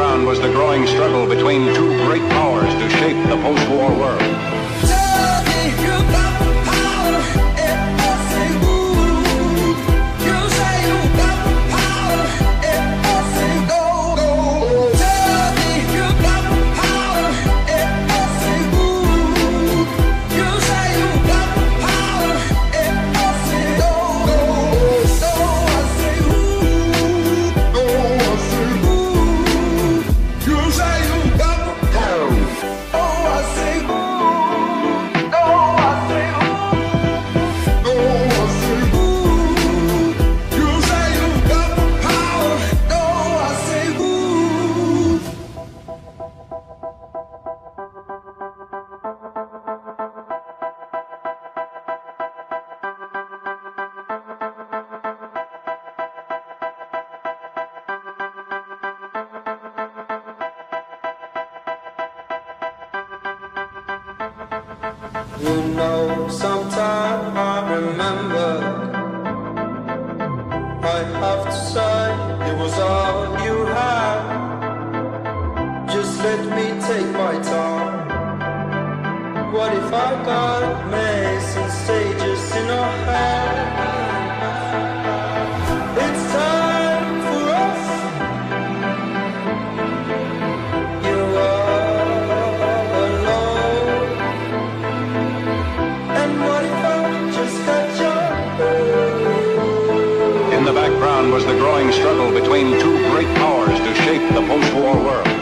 ground was the growing struggle between two great powers to shape the post-war world. You know, sometime I remember. I have to say, it was all you had. Just let me take my time. What if I got missing was the growing struggle between two great powers to shape the post-war world.